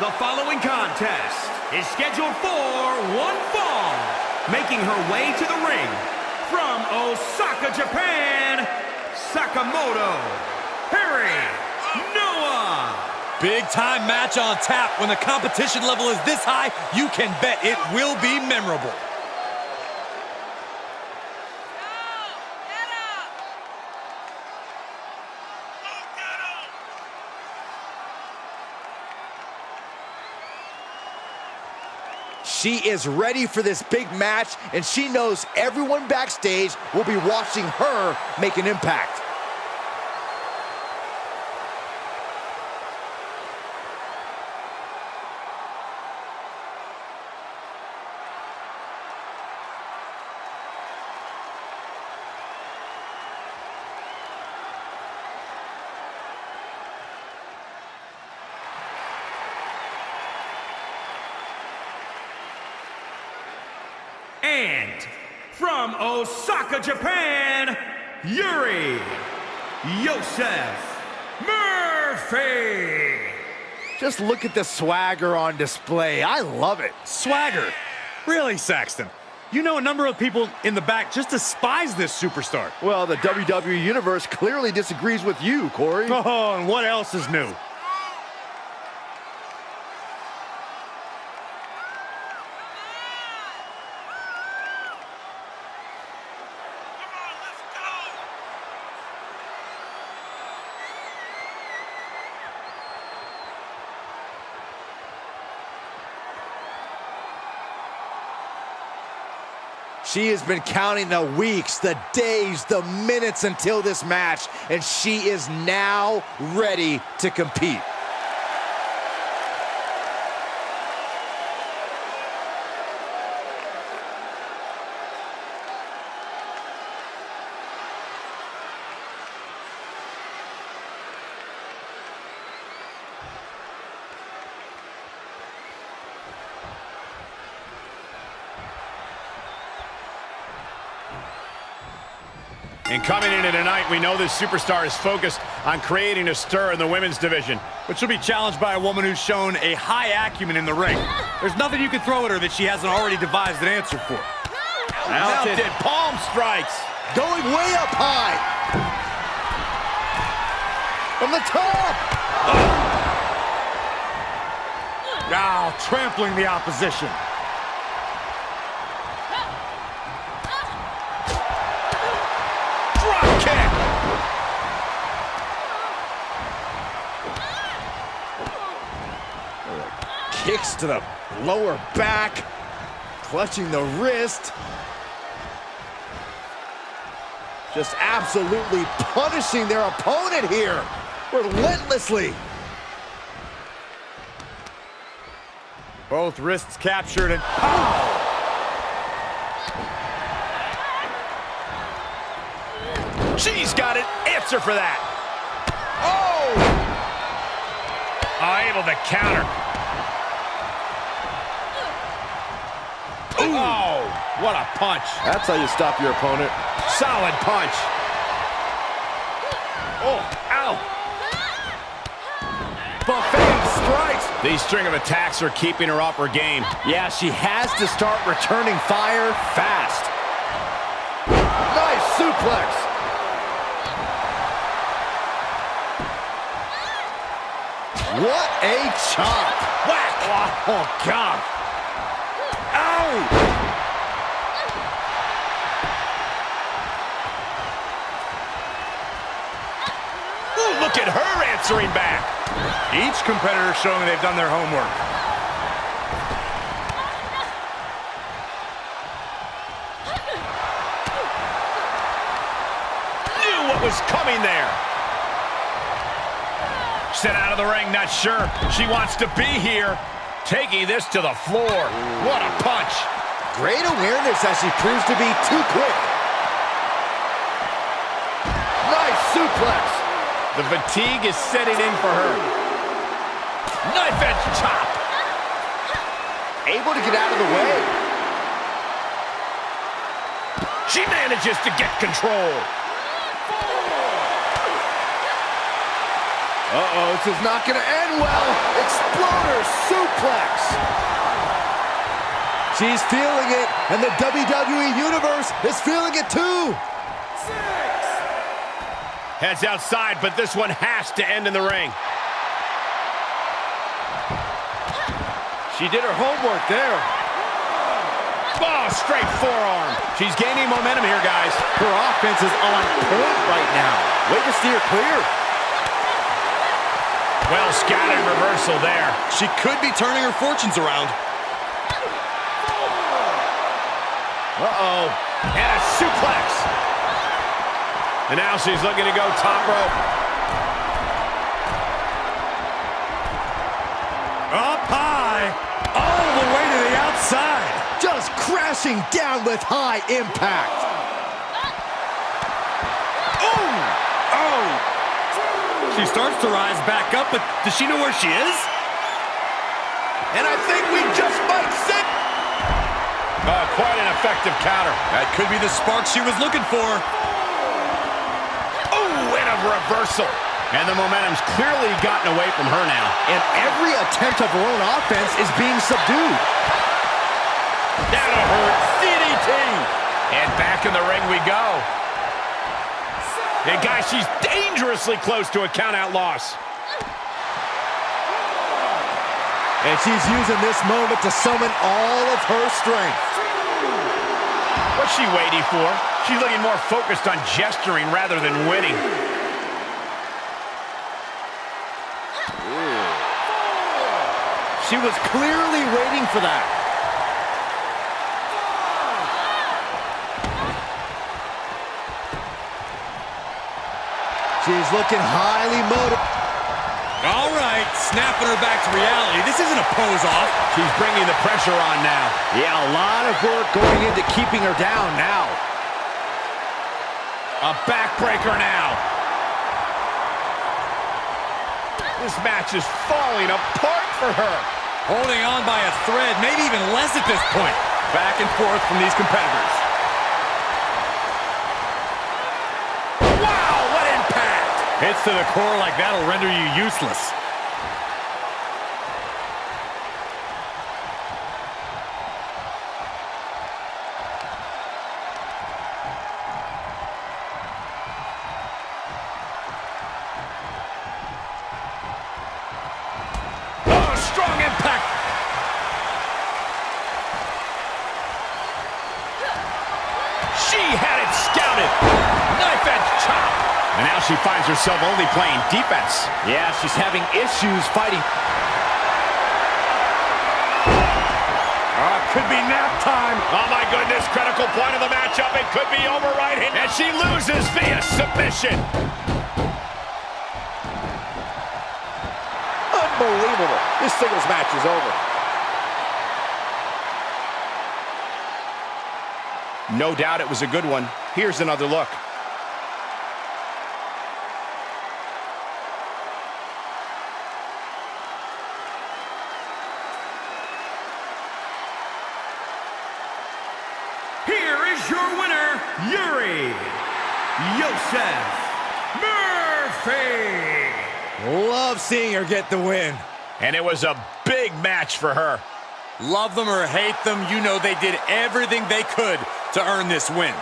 The following contest is scheduled for one fall. Making her way to the ring from Osaka, Japan, Sakamoto, Harry Noah. Big time match on tap. When the competition level is this high, you can bet it will be memorable. She is ready for this big match, and she knows everyone backstage will be watching her make an impact. And from Osaka, Japan, Yuri Yosef Murphy. Just look at the swagger on display. I love it. Swagger. Really, Saxton? You know a number of people in the back just despise this superstar. Well, the WWE Universe clearly disagrees with you, Corey. Oh, and what else is new? She has been counting the weeks, the days, the minutes until this match, and she is now ready to compete. And coming into tonight, we know this superstar is focused on creating a stir in the women's division. But she'll be challenged by a woman who's shown a high acumen in the ring. There's nothing you can throw at her that she hasn't already devised an answer for. Mounted palm strikes. Going way up high. From the top. Now trampling the opposition. Kicks to the lower back. Clutching the wrist. Just absolutely punishing their opponent here. Relentlessly. Both wrists captured and She's got an answer for that. Oh! Oh, able to counter. What a punch. That's how you stop your opponent. Solid punch. Oh, ow. Buffet strikes. These string of attacks are keeping her off her game. Yeah, she has to start returning fire fast. Nice suplex. What a chop. Whack. Oh, God. Ow. Look at her answering back. each competitor showing they've done their homework. Knew what was coming there. Sent out of the ring, not sure she wants to be here. Taking this to the floor. What a punch. Great awareness as she proves to be too quick. Nice suplex. The fatigue is setting in for her. Knife edge chop. Able to get out of the way. She manages to get control. Uh-oh, this is not going to end well. Exploder suplex. She's feeling it, and the WWE Universe is feeling it too. Heads outside, but this one has to end in the ring. She did her homework there. Oh, straight forearm. She's gaining momentum here, guys. Her offense is on point right now. Way to steer clear. Well scattered reversal there. She could be turning her fortunes around. Uh-oh. And a suplex. And now she's looking to go top rope. Up high. All the way to the outside. Just crashing down with high impact. Oh! Oh! She starts to rise back up, but does she know where she is? And I think we just might sit. Uh, quite an effective counter. That could be the spark she was looking for. Reversal. And the momentum's clearly gotten away from her now. And every attempt of her own offense is being subdued. That'll hurt. DDT. And back in the ring we go. And guys, she's dangerously close to a count-out loss. And she's using this moment to summon all of her strength. What's she waiting for? She's looking more focused on gesturing rather than winning. She was clearly waiting for that. She's looking highly motivated. All right, snapping her back to reality. This isn't a pose-off. She's bringing the pressure on now. Yeah, a lot of work going into keeping her down now. A backbreaker now. This match is falling apart for her. Holding on by a thread, maybe even less at this point. Back and forth from these competitors. Wow, what impact! Hits to the core like that'll render you useless. She had it scouted. Knife edge chop. And now she finds herself only playing defense. Yeah, she's having issues fighting. Oh, could be nap time. Oh, my goodness. Critical point of the matchup. It could be over right here. And she loses via submission. Unbelievable. This singles match is over. No doubt it was a good one. Here's another look. Here is your winner, Yuri Yosef Murphy. Love seeing her get the win. And it was a big match for her. Love them or hate them, you know they did everything they could to earn this win.